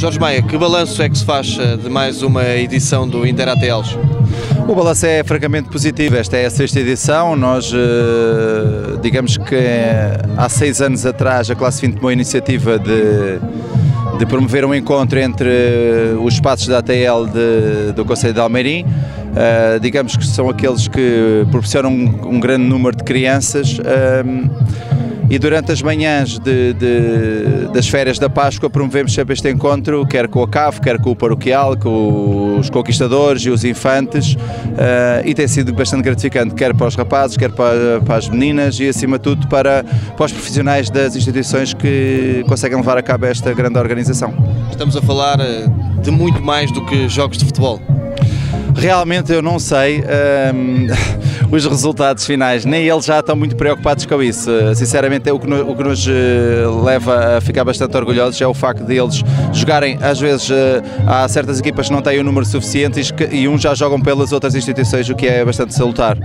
Jorge Maia, que balanço é que se faz eh, de mais uma edição do Inter ATLs? O balanço é francamente positivo. Esta é a sexta edição. Nós, eh, digamos que há seis anos atrás, a Classe 20 tomou a iniciativa de, de promover um encontro entre os espaços da ATL de, do Conselho de Almeirim. Digamos que são aqueles que proporcionam um, um grande número de crianças. E durante as manhãs de, de, das férias da Páscoa promovemos sempre este encontro, quer com a CAF, quer com o paroquial, com os conquistadores e os infantes, uh, e tem sido bastante gratificante, quer para os rapazes, quer para, para, as meninas e, acima de tudo, para, para os profissionais das instituições que conseguem levar a cabo esta grande organização. Estamos a falar eh, de muito mais do que jogos de futebol. Realmente eu não sei um, os resultados finais, nem eles já estão muito preocupados com isso. Sinceramente, é o que, no, o que nos uh, leva a ficar bastante orgulhosos é o facto de eles jogarem, às vezes, uh, há certas equipas que não têm o número suficiente e, e uns já jogam pelas outras instituições, o que é bastante salutar.